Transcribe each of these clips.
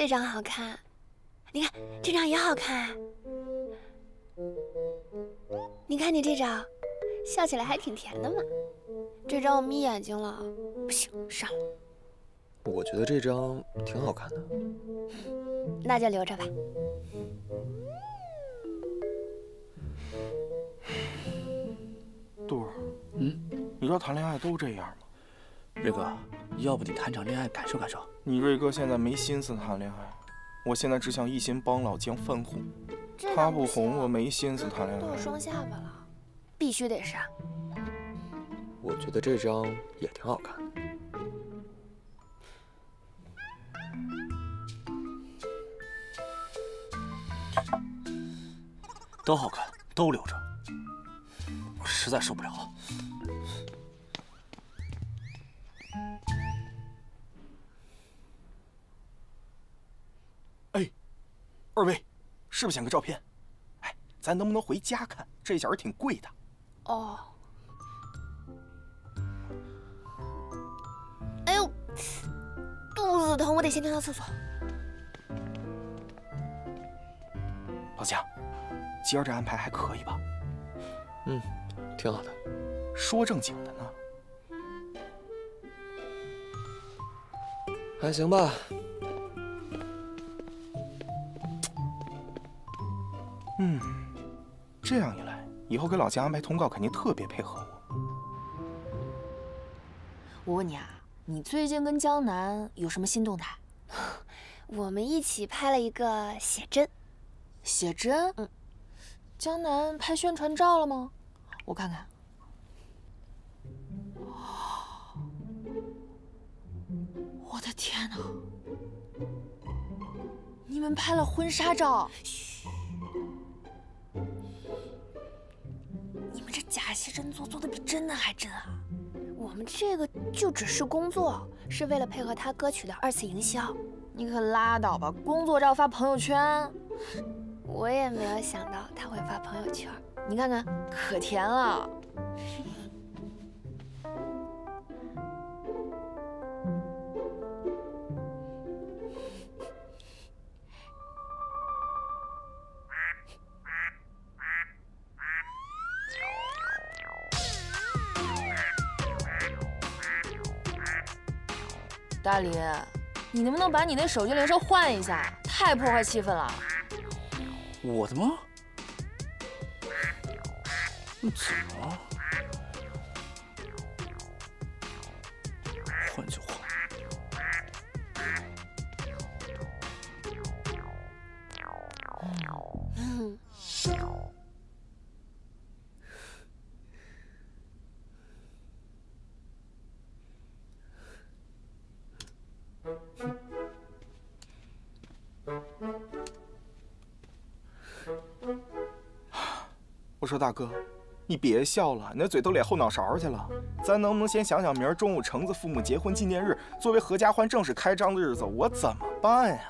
这张好看，你看这张也好看。你看你这张，笑起来还挺甜的嘛。这张我眯眼睛了，不行，删了。我觉得这张挺好看的，那就留着吧。杜儿，嗯，你知道谈恋爱都这样吗？瑞哥，要不你谈场恋爱感受感受？你瑞哥现在没心思谈恋爱，我现在只想一心帮老姜分红。他不红，我没心思谈恋爱。都有双下巴了，必须得删。我觉得这张也挺好看的。都好看，都留着。我实在受不了了。二位，是不是想个照片？哎，咱能不能回家看？这小儿挺贵的。哦。哎呦，肚子疼，我得先去趟厕所。老姜，今儿这安排还可以吧？嗯，挺好的。说正经的呢。还行吧。这样一来，以后给老家安排通告肯定特别配合我。我问你啊，你最近跟江南有什么新动态？我们一起拍了一个写真。写真？嗯。江南拍宣传照了吗？我看看。我的天哪！你们拍了婚纱照？嘘。假戏真做，做的比真的还真啊！我们这个就只是工作，是为了配合他歌曲的二次营销。你可拉倒吧，工作照发朋友圈。我也没有想到他会发朋友圈，你看看，可甜了。阿林，你能不能把你那手机铃声换一下？太破坏气氛了。我的吗？怎么？我说大哥，你别笑了，你那嘴都咧后脑勺去了。咱能不能先想想明儿中午橙子父母结婚纪念日，作为合家欢正式开张的日子，我怎么办呀？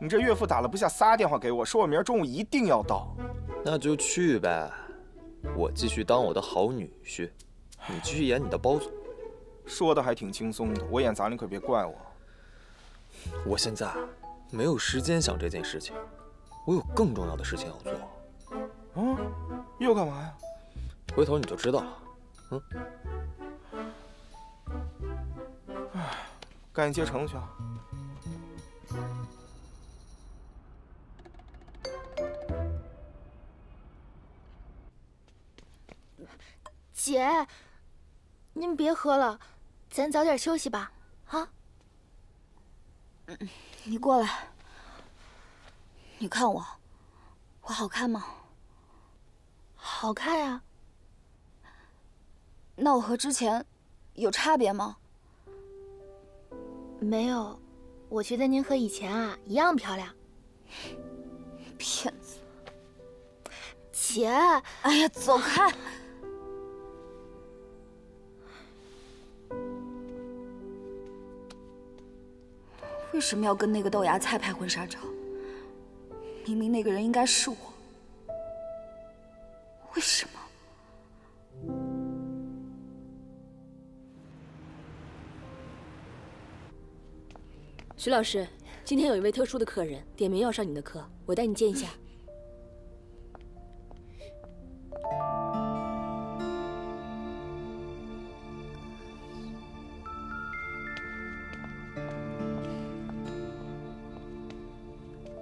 你这岳父打了不下仨电话给我，说我明儿中午一定要到。那就去呗，我继续当我的好女婿，你继续演你的包总。说的还挺轻松的，我演砸你可别怪我。我现在没有时间想这件事情，我有更重要的事情要做。嗯，又干嘛呀？回头你就知道了。嗯。哎，赶紧接橙子去啊！姐，您别喝了，咱早点休息吧。啊？嗯，你过来。你看我，我好看吗？好看呀，那我和之前有差别吗？没有，我觉得您和以前啊一样漂亮。骗子！姐，哎呀，走开！为什么要跟那个豆芽菜拍婚纱照？明明那个人应该是我。为什么？徐老师，今天有一位特殊的客人点名要上你的课，我带你见一下。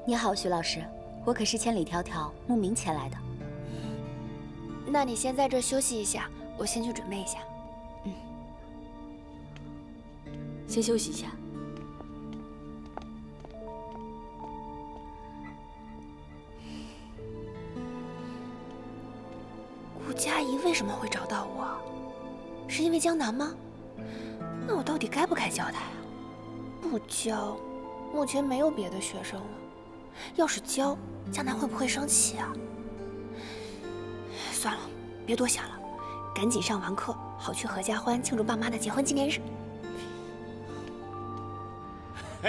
你好，徐老师，我可是千里迢迢慕名前来的。那你先在这休息一下，我先去准备一下。嗯先休息一下。顾佳怡为什么会找到我？是因为江南吗？那我到底该不该教他呀？不教，目前没有别的学生了。要是教，江南会不会生气啊？算了，别多想了，赶紧上完课，好去合家欢庆祝爸妈的结婚纪念日。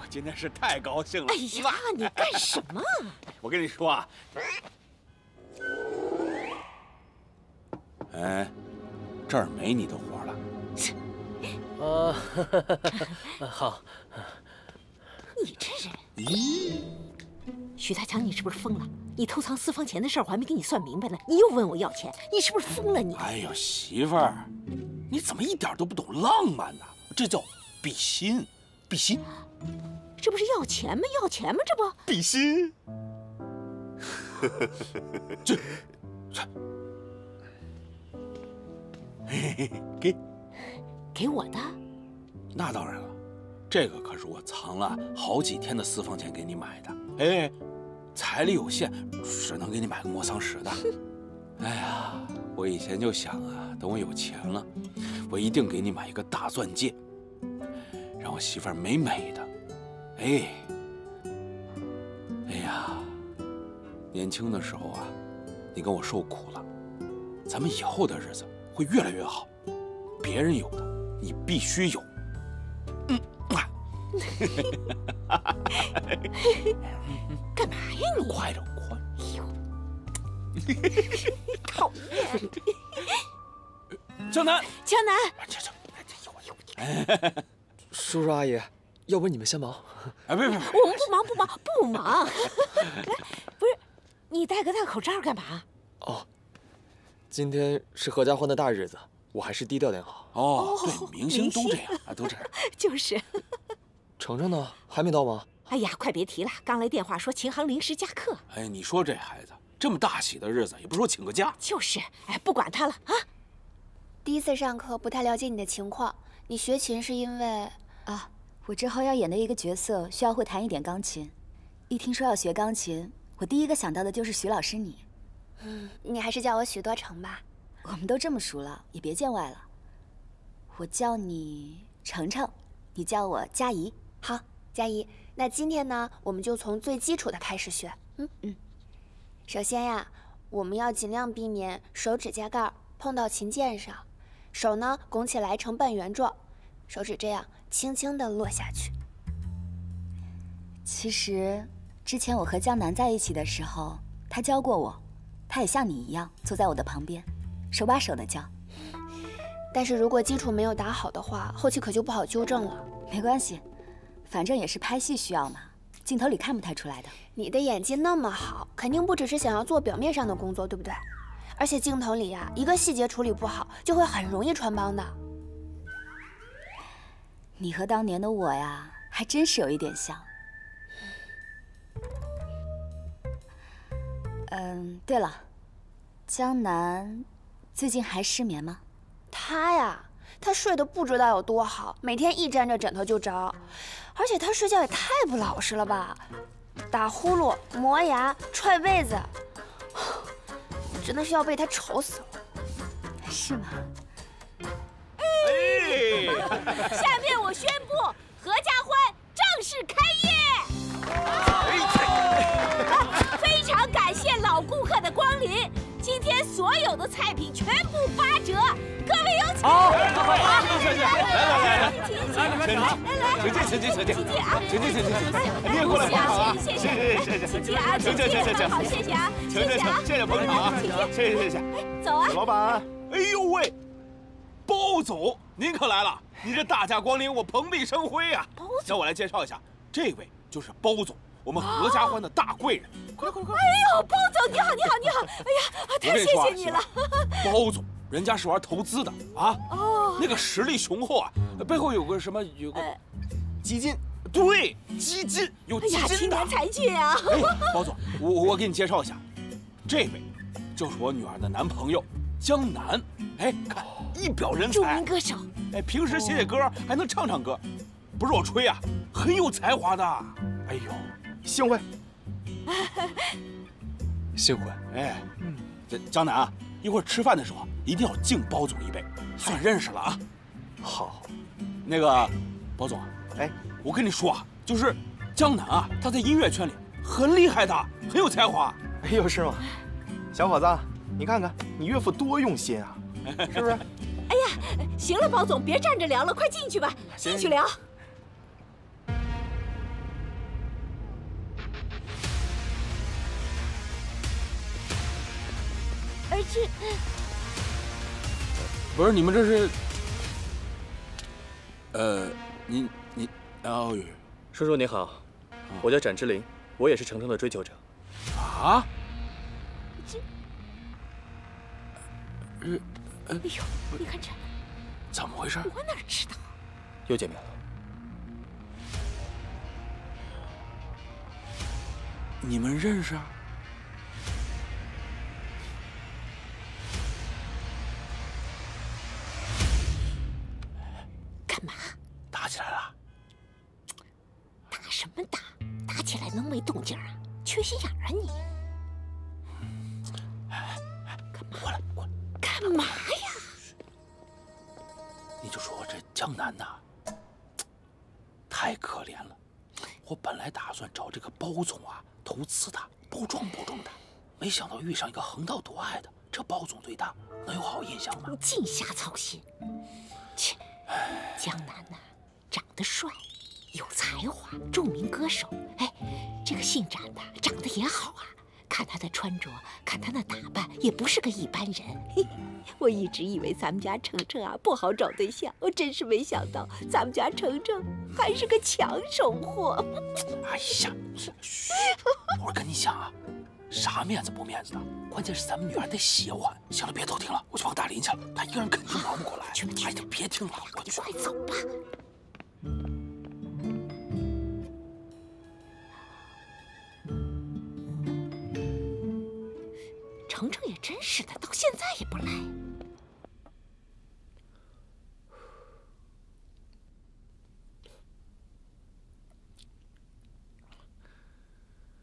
我今天是太高兴了。哎呀，你干什么？我跟你说啊，哎，这儿没你的活了。啊，好。你这人，咦？徐大强，你是不是疯了？你偷藏私房钱的事儿我还没给你算明白呢，你又问我要钱，你是不是疯了？你？哎呦，媳妇儿，你怎么一点都不懂浪漫呢？这叫比心，比心。这不是要钱吗？要钱吗？这不比心。这这，嘿嘿嘿，给，给我的。那当然了。这个可是我藏了好几天的私房钱给你买的，哎，财力有限，只能给你买个莫桑石的。哎呀，我以前就想啊，等我有钱了，我一定给你买一个大钻戒，让我媳妇儿美美的。哎，哎呀，年轻的时候啊，你跟我受苦了，咱们以后的日子会越来越好。别人有的，你必须有。干嘛呀你？快点快！哎呦，讨厌！江南，江南，叔叔阿姨，要不你们先忙？哎，别别，我们不忙不忙不忙。不是，你戴个大口罩干嘛？哦，今天是合家欢的大日子，我还是低调点好。哦，对，明星都这样啊，都这样。就是。程程呢？还没到吗？哎呀，快别提了！刚来电话说秦航临时加课。哎，你说这孩子这么大喜的日子，也不说请个假。就是，哎，不管他了啊。第一次上课，不太了解你的情况。你学琴是因为啊，我之后要演的一个角色需要会弹一点钢琴。一听说要学钢琴，我第一个想到的就是徐老师你。嗯，你还是叫我许多成吧。我们都这么熟了，也别见外了。我叫你程程，你叫我佳怡。好，佳怡，那今天呢，我们就从最基础的开始学。嗯嗯。首先呀，我们要尽量避免手指甲盖碰到琴键上，手呢拱起来成半圆状，手指这样轻轻地落下去。其实，之前我和江南在一起的时候，他教过我，他也像你一样坐在我的旁边，手把手的教。但是如果基础没有打好的话，后期可就不好纠正了。没关系。反正也是拍戏需要嘛，镜头里看不太出来的。你的演技那么好，肯定不只是想要做表面上的工作，对不对？而且镜头里呀，一个细节处理不好，就会很容易穿帮的。你和当年的我呀，还真是有一点像。嗯，对了，江南最近还失眠吗？他呀，他睡得不知道有多好，每天一沾着枕头就着。而且他睡觉也太不老实了吧，打呼噜、磨牙、踹被子，真的是要被他愁死了，是吗？哎，下面我宣布，合家欢正式开业。非常感谢老顾客的光临，今天所有的菜品全部八折。各位有请！好，各位，谢谢，来来来，请请，来来，请进，请进，请进，请进，请进，请进，请进，你也过来捧场啊，谢谢，谢谢，谢谢，请进啊，请进，请进，好，谢谢啊，谢谢，谢谢捧场啊，谢谢，谢谢，走啊，老板，哎呦喂，包总，您可来了，您这大驾光临，我蓬荜生辉呀。包总，让我来介绍一下，这位就是包总，我们合家欢的大贵人。快快快！哎呦，包总你好，你好，你好！哎呀，太谢谢你了。包总，人家是玩投资的啊，哦，那个实力雄厚啊，背后有个什么有个基金，对，基金有基金的。青年才俊啊！哎，包总，我我给你介绍一下，这位就是我女儿的男朋友江南。哎，看一表人才，著名歌手。哎，平时写写歌还能唱唱歌，不是我吹啊，很有才华的。哎呦，幸会。幸会。哎，这江南啊，一会儿吃饭的时候一定要敬包总一杯，算认识了啊。好。那个，包总，哎，我跟你说啊，就是江南啊，他在音乐圈里很厉害的，很有才华。哎呦，是吗？小伙子，你看看你岳父多用心啊，是不是？哎呀，行了，包总，别站着聊了，快进去吧，进去聊。这不是你们这是？呃，你你奥宇，叔叔你好，我叫展之灵，我也是程程的追求者。啊？这？呃，哎呦，你看这，怎么回事？我哪知道？又见面了。你们认识？干嘛？打起来了？打什么打？打起来能没动静啊？缺心眼啊你！过来过来，干嘛呀？你就说这江南呐，太可怜了。我本来打算找这个包总啊投资他，包装包装他，没想到遇上一个横刀夺爱的。这包总对他能有好印象吗？你净瞎操心。切。江南呐，长得帅，有才华，著名歌手。哎，这个姓展的长得也好啊，看他的穿着，看他那打扮，也不是个一般人。我一直以为咱们家程程啊不好找对象，我真是没想到咱们家程程还是个抢手货。哎呀，嘘，我跟你讲啊。啥面子不面子的，关键是咱们女儿得喜欢。行了，别偷听了，我去帮大林去了。他一个人肯定忙不过来。哎呀，别听了，我去快走吧。程程也真是的，到现在也不来。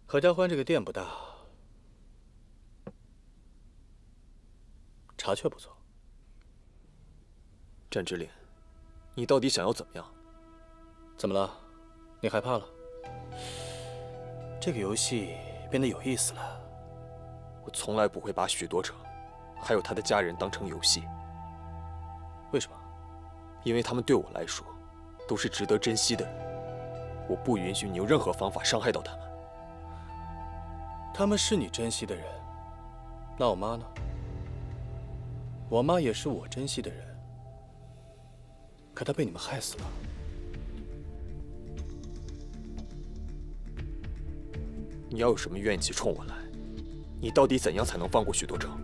何家欢这个店不大。茶却不错，战之琳，你到底想要怎么样？怎么了？你害怕了？这个游戏变得有意思了。我从来不会把许多成，还有他的家人当成游戏。为什么？因为他们对我来说，都是值得珍惜的人。我不允许你用任何方法伤害到他们。他们是你珍惜的人，那我妈呢？我妈也是我珍惜的人，可她被你们害死了。你要有什么怨气冲我来？你到底怎样才能放过许多成？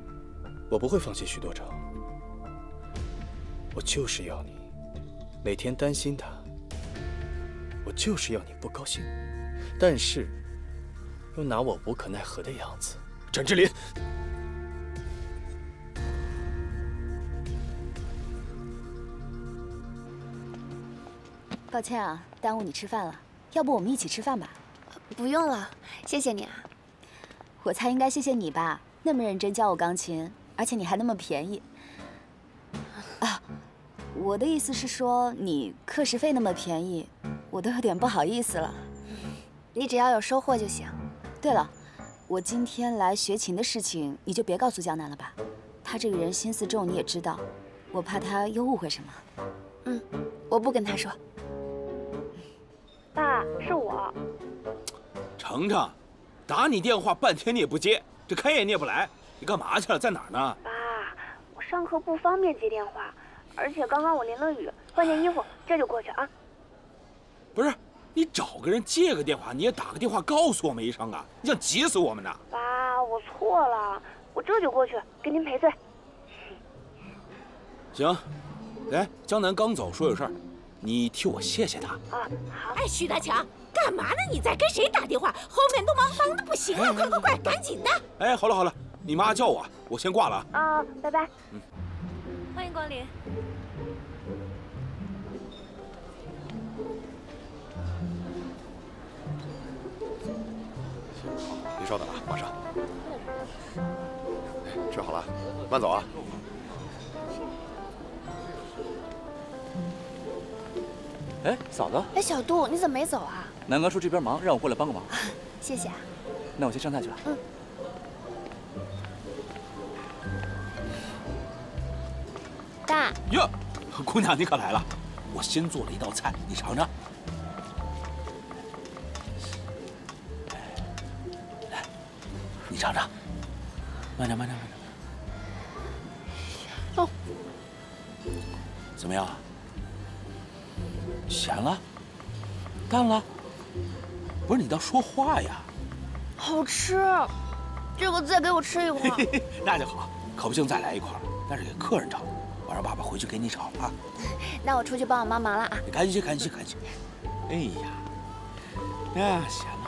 我不会放弃许多成，我就是要你每天担心他，我就是要你不高兴，但是又拿我无可奈何的样子。展之琳。抱歉啊，耽误你吃饭了。要不我们一起吃饭吧？不用了，谢谢你啊。我猜应该谢谢你吧，那么认真教我钢琴，而且你还那么便宜。啊，我的意思是说，你课时费那么便宜，我都有点不好意思了。你只要有收获就行。对了，我今天来学琴的事情，你就别告诉江南了吧。他这个人心思重，你也知道，我怕他又误会什么。嗯，我不跟他说。爸，是我。程程，打你电话半天你也不接，这开业你也不来，你干嘛去了？在哪儿呢？爸，我上课不方便接电话，而且刚刚我淋了雨，换件衣服，这就过去啊。不是，你你找个人借个电话，你也打个电话告诉我们一声啊！你想急死我们呢？爸，我错了，我这就过去给您赔罪。行，哎，江南刚走，说有事儿，你替我谢谢他。啊，好。哎，徐大强，干嘛呢？你在跟谁打电话？后面都忙忙的不行了，快快快，赶紧的！哎，好了好了，你妈叫我，我先挂了啊。啊，拜拜。嗯，欢迎光临。您稍等啊，马上。吃好了，慢走啊。哎，嫂子，哎，小杜，你怎么没走啊？南哥说这边忙，让我过来帮个忙。谢谢啊。那我先上菜去了。嗯。爸。哟，姑娘你可来了，我新做了一道菜，你尝尝。来，你尝尝，慢点慢点慢点。哦。怎么样？咸了？淡了？不是你倒说话呀！好吃，这个再给我吃一块。那就好，可不行再来一块，那是给客人炒的。我让爸爸回去给你炒啊。那我出去帮我妈忙了啊！赶紧去，赶紧去，赶紧去！哎呀，呀咸。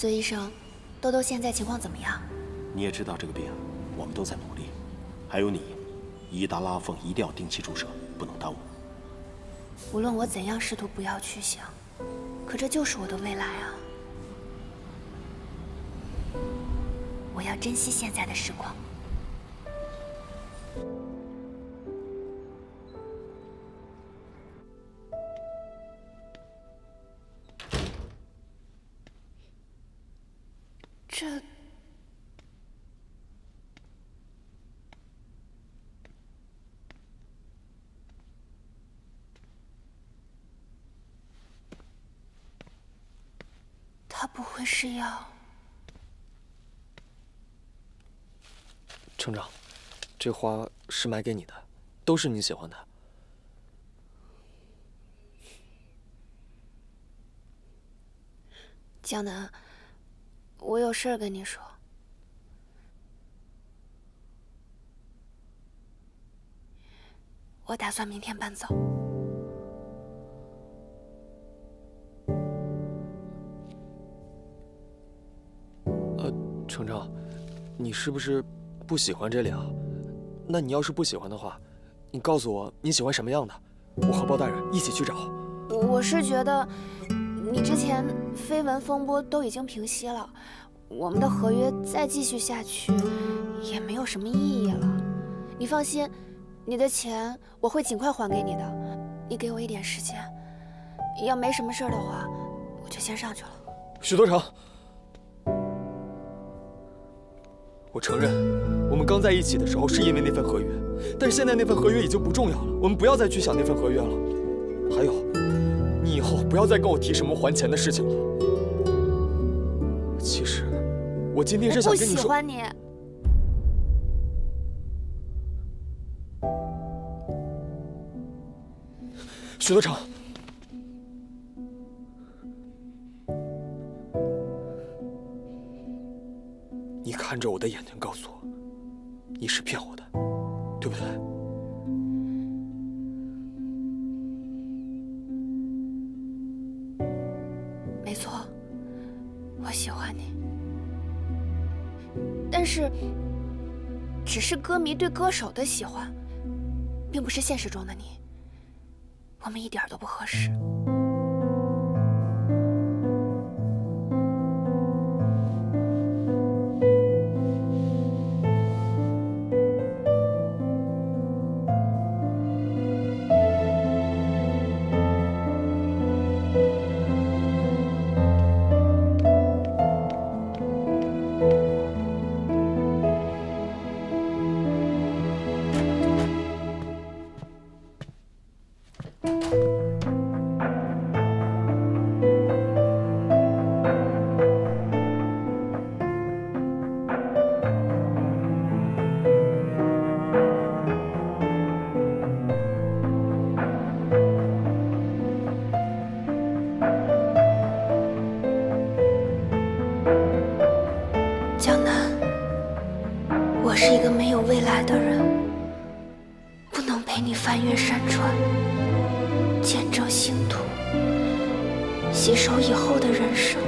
孙医生，豆豆现在情况怎么样？你也知道这个病，我们都在努力。还有你，伊达拉凤一定要定期注射，不能耽误。无论我怎样试图不要去想，可这就是我的未来啊！我要珍惜现在的时光。是要……成长，这花是买给你的，都是你喜欢的。江南，我有事儿跟你说。我打算明天搬走。你是不是不喜欢这里啊？那你要是不喜欢的话，你告诉我你喜欢什么样的，我和包大人一起去找。我是觉得，你之前绯闻风波都已经平息了，我们的合约再继续下去也没有什么意义了。你放心，你的钱我会尽快还给你的。你给我一点时间，要没什么事儿的话，我就先上去了。许多成。我承认，我们刚在一起的时候是因为那份合约，但是现在那份合约已经不重要了，我们不要再去想那份合约了。还有，你以后不要再跟我提什么还钱的事情了。其实，我今天是想跟你说，我不喜欢你。许德成。看着我的眼睛，告诉我，你是骗我的，对不对？没错，我喜欢你，但是只是歌迷对歌手的喜欢，并不是现实中的你。我们一点都不合适。爱的人，不能陪你翻越山川，见证星途，携手以后的人生。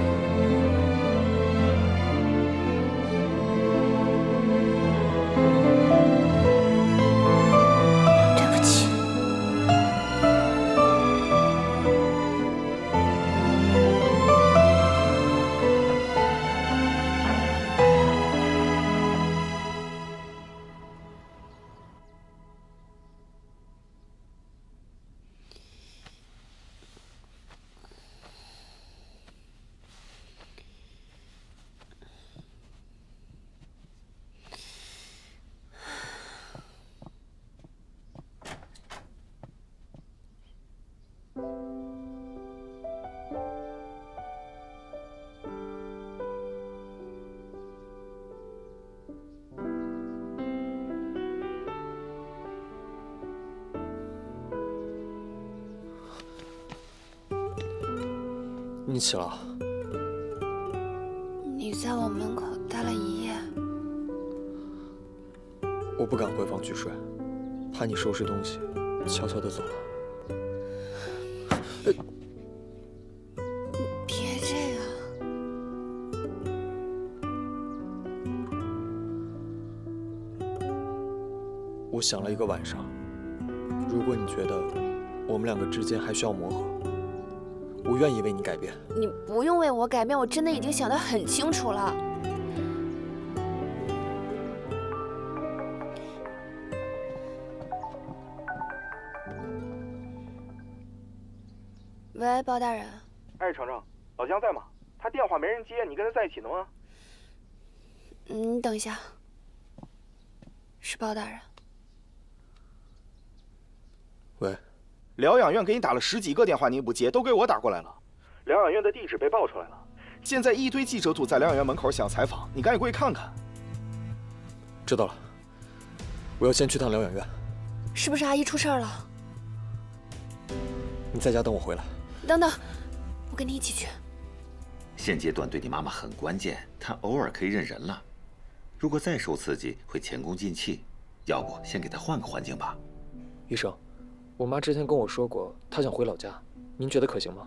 起了，你在我门口待了一夜，我不敢回房去睡，怕你收拾东西，悄悄的走了。别这样，我想了一个晚上，如果你觉得我们两个之间还需要磨合。愿意为你改变。你不用为我改变，我真的已经想得很清楚了。喂，包大人。哎，程程，老姜在吗？他电话没人接，你跟他在一起呢吗？嗯，你等一下。是包大人。喂，疗养院给你打了十几个电话，你也不接，都给我打过来了。疗养院的地址被爆出来了，现在一堆记者堵在疗养院门口想采访，你赶紧过去看看。知道了，我要先去趟疗养院。是不是阿姨出事了？你在家等我回来。等等，我跟你一起去。现阶段对你妈妈很关键，她偶尔可以认人了。如果再受刺激，会前功尽弃。要不先给她换个环境吧。医生，我妈之前跟我说过，她想回老家，您觉得可行吗？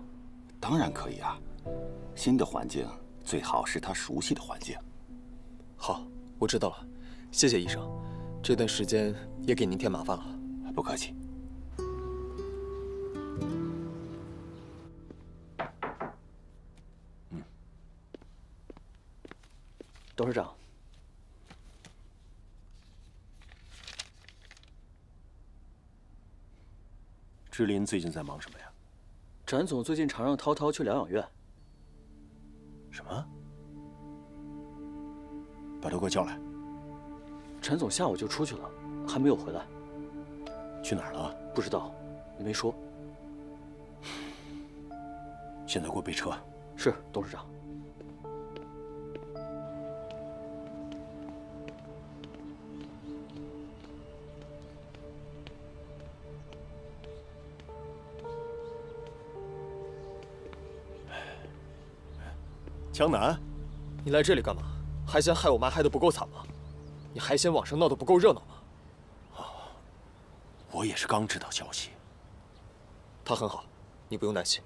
当然可以啊，新的环境最好是她熟悉的环境。好，我知道了，谢谢医生。这段时间也给您添麻烦了。不客气。董事长，志林最近在忙什么呀？展总最近常让涛涛去疗养院。什么？把他给我叫来。陈总下午就出去了，还没有回来。去哪儿了？不知道，你没说。现在给我备车。是，董事长。江南，你来这里干嘛？还嫌害我妈害得不够惨吗？你还嫌网上闹得不够热闹吗？哦，我也是刚知道消息。他很好，你不用担心，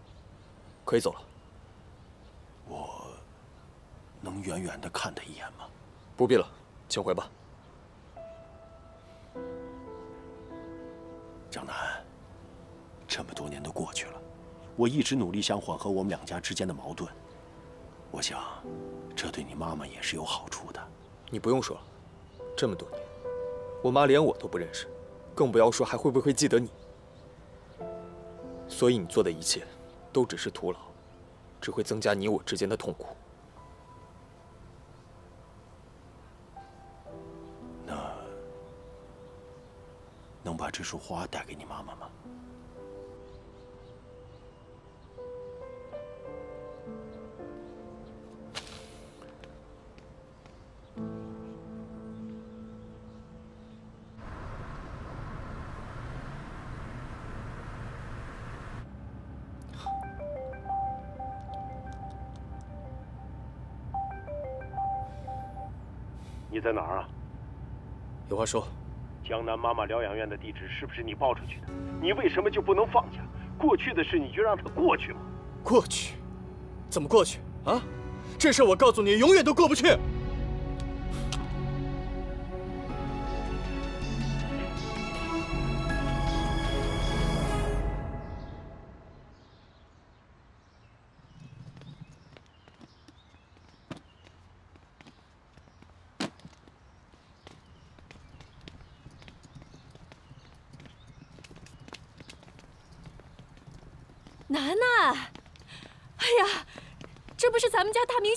可以走了。我能远远的看他一眼吗？不必了，请回吧。江南，这么多年都过去了，我一直努力想缓和我们两家之间的矛盾。我想，这对你妈妈也是有好处的。你不用说了，这么多年，我妈连我都不认识，更不要说还会不会记得你。所以你做的一切，都只是徒劳，只会增加你我之间的痛苦。那，能把这束花带给你妈妈吗？话说。江南妈妈疗养院的地址是不是你报出去的？你为什么就不能放下？过去的事你就让它过去吗。过去？怎么过去啊？这事我告诉你，永远都过不去。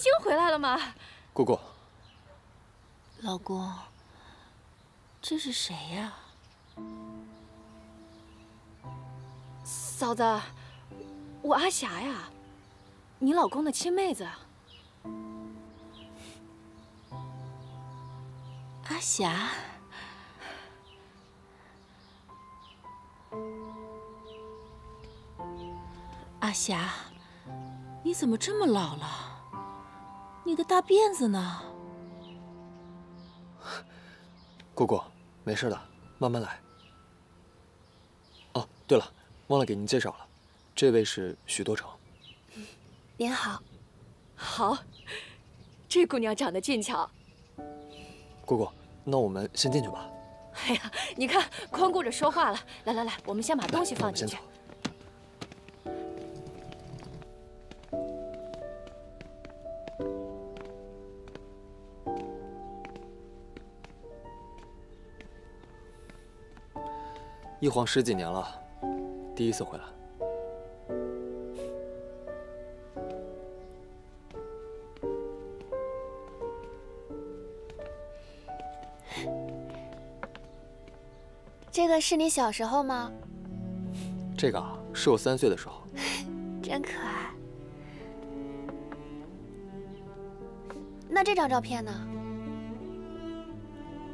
星回来了吗？姑姑，老公，这是谁呀？嫂子，我阿霞呀，你老公的亲妹子。阿霞。阿霞，你怎么这么老了？你的大辫子呢？姑姑，没事的，慢慢来。哦，对了，忘了给您介绍了，这位是许多成。您好。好，这姑娘长得俊俏。姑姑，那我们先进去吧。哎呀，你看，光顾着说话了。来来来，我们先把东西放进去。晃十几年了，第一次回来。这个是你小时候吗？这个啊，是我三岁的时候。真可爱。那这张照片呢？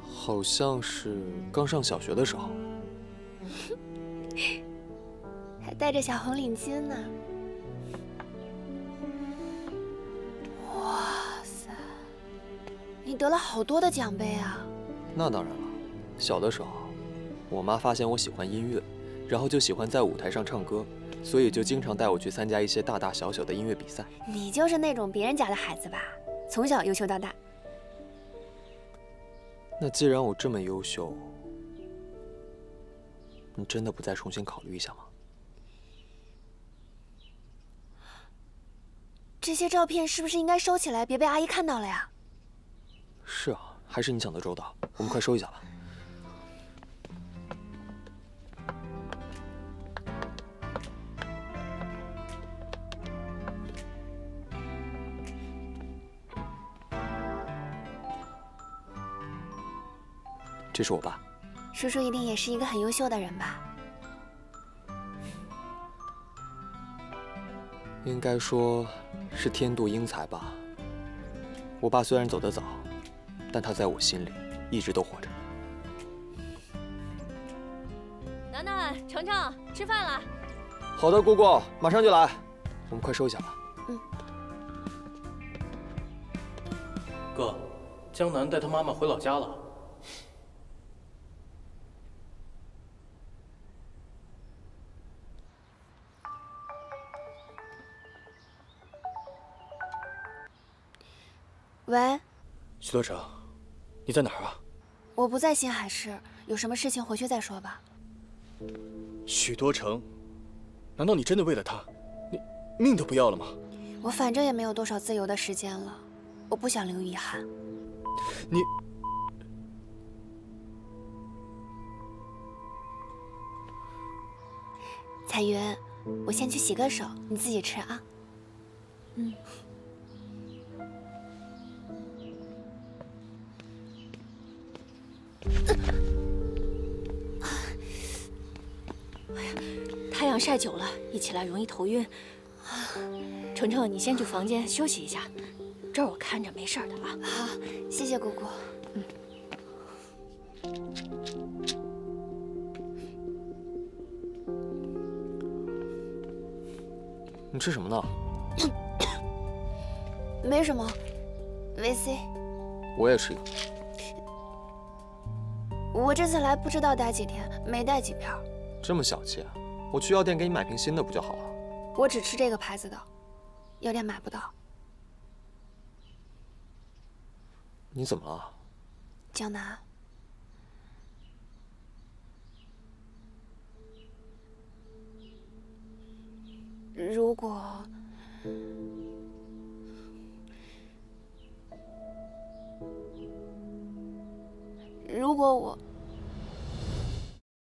好像是刚上小学的时候。还戴着小红领巾呢。哇塞，你得了好多的奖杯啊！那当然了，小的时候，我妈发现我喜欢音乐，然后就喜欢在舞台上唱歌，所以就经常带我去参加一些大大小小的音乐比赛。你就是那种别人家的孩子吧？从小优秀到大。那既然我这么优秀，你真的不再重新考虑一下吗？这些照片是不是应该收起来，别被阿姨看到了呀？是啊，还是你想的周到。我们快收一下吧。这是我爸。叔叔一定也是一个很优秀的人吧？应该说，是天妒英才吧。我爸虽然走得早，但他在我心里一直都活着。楠楠、程程，吃饭了。好的，姑姑，马上就来。我们快收一下吧。嗯。哥，江南带他妈妈回老家了。许多成，你在哪儿啊？我不在新海市，有什么事情回去再说吧。许多成，难道你真的为了他，你命都不要了吗？我反正也没有多少自由的时间了，我不想留遗憾。你，彩云，我先去洗个手，你自己吃啊。嗯。哎呀，太阳晒久了，一起来容易头晕。程程，你先去房间休息一下，这儿我看着没事的啊。好，谢谢姑姑。嗯。你吃什么呢？没什么，维 C。我也吃一个。我这次来不知道待几天，没带几片。这么小气啊，我去药店给你买瓶新的不就好了？我只吃这个牌子的，药店买不到。你怎么了，江南？如果……如果我……